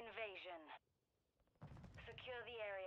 invasion. Secure the area.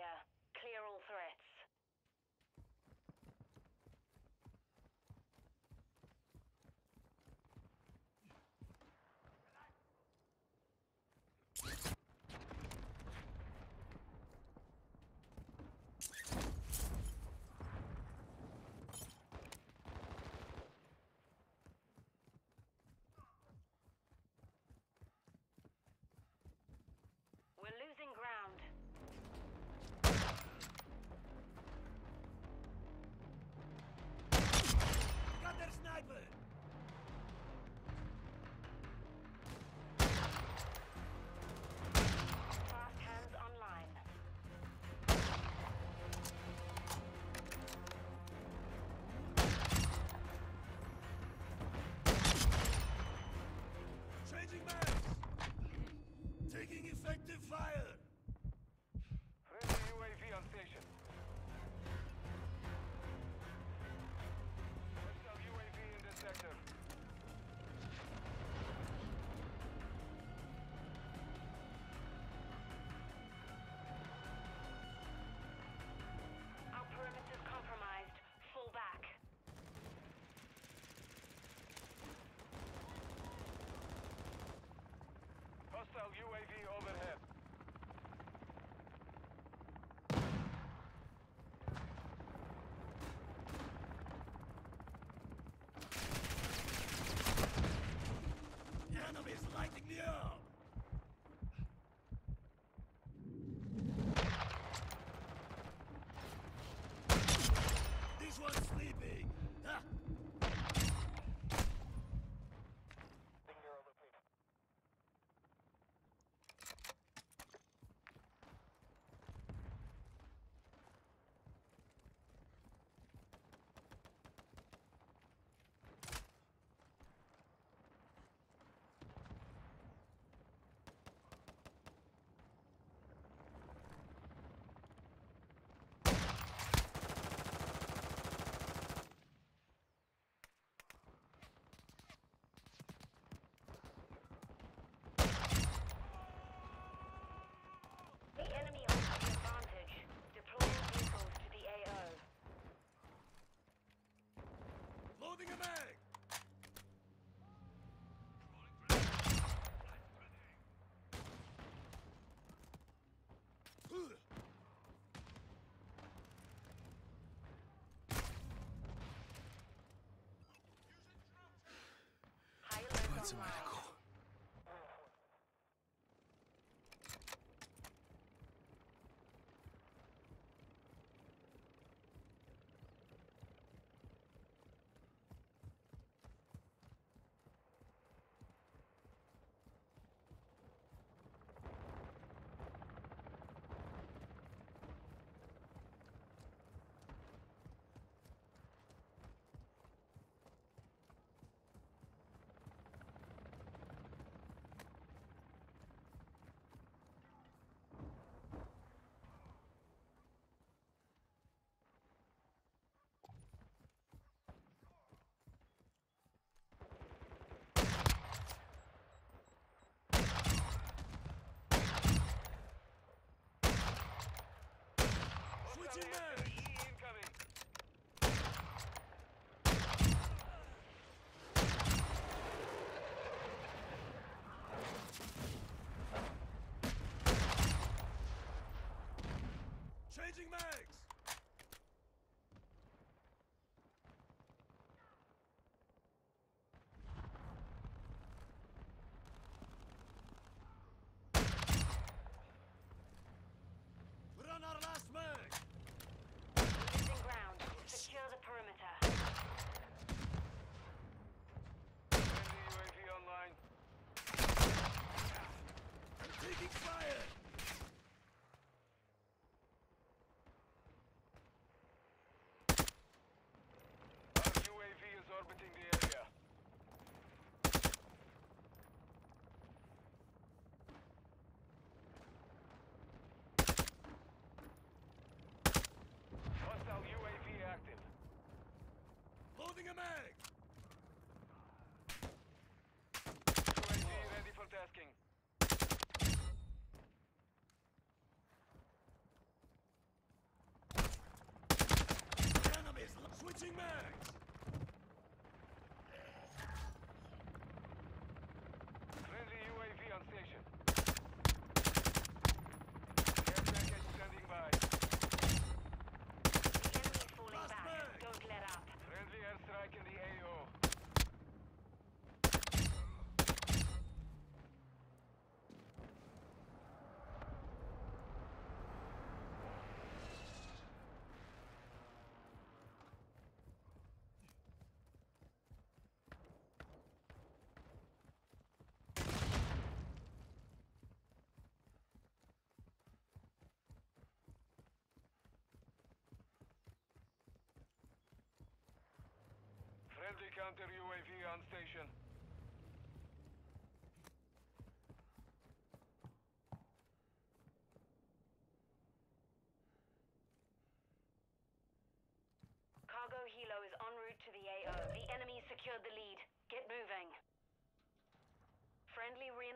That's a way. Engaging mag! Friendly counter UAV on station. Cargo helo is en route to the AO. The enemy secured the lead. Get moving. Friendly reinforcements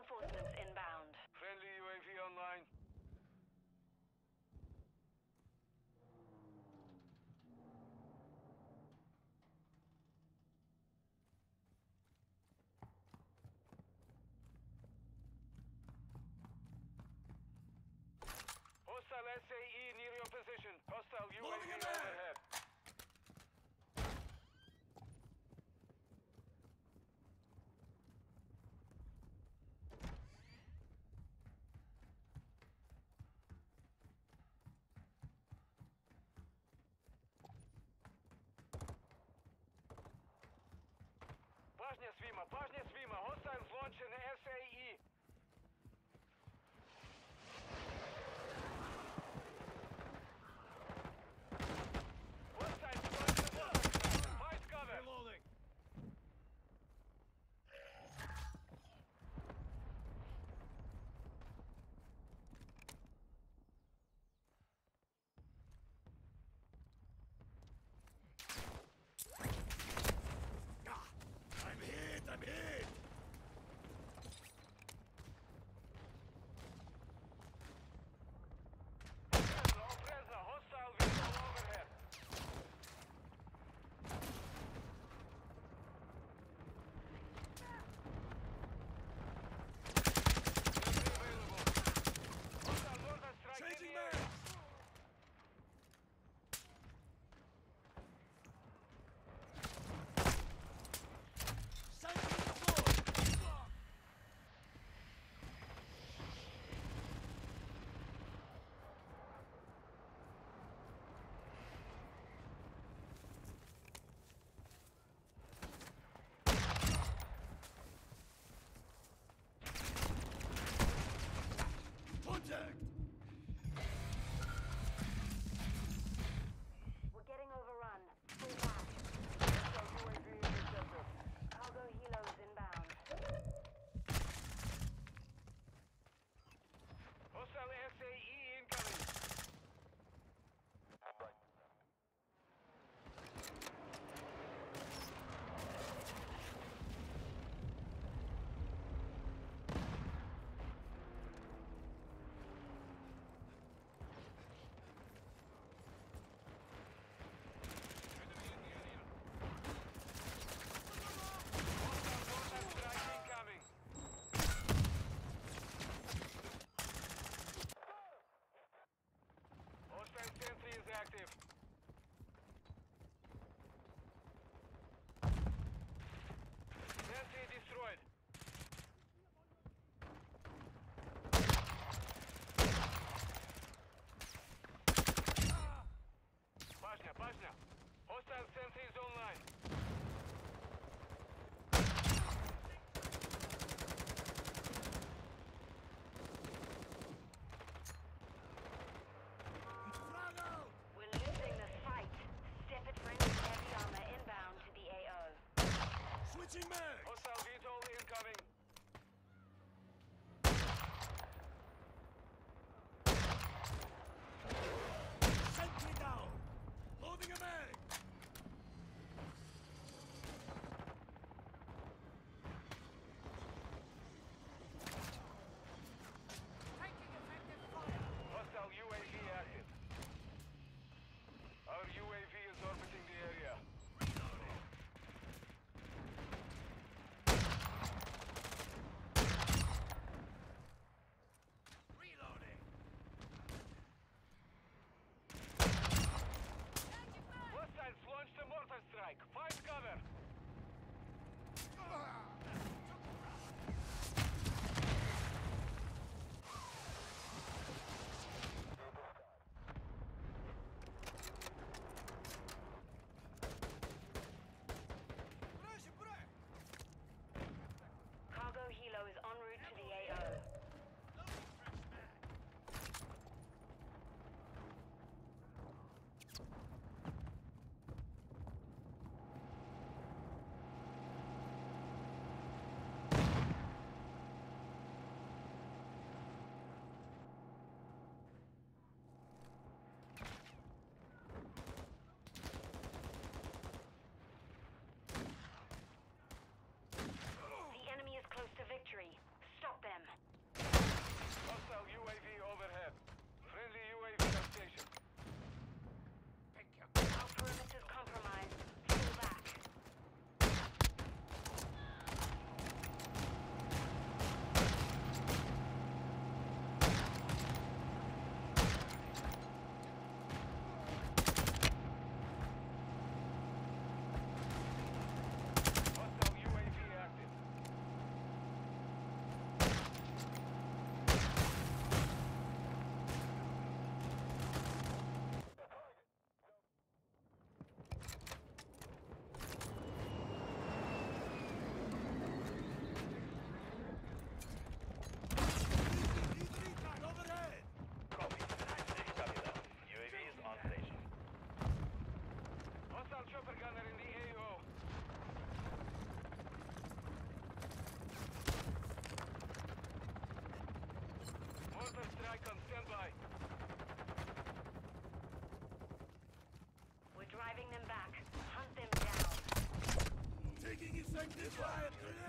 Aircraft Take this riot!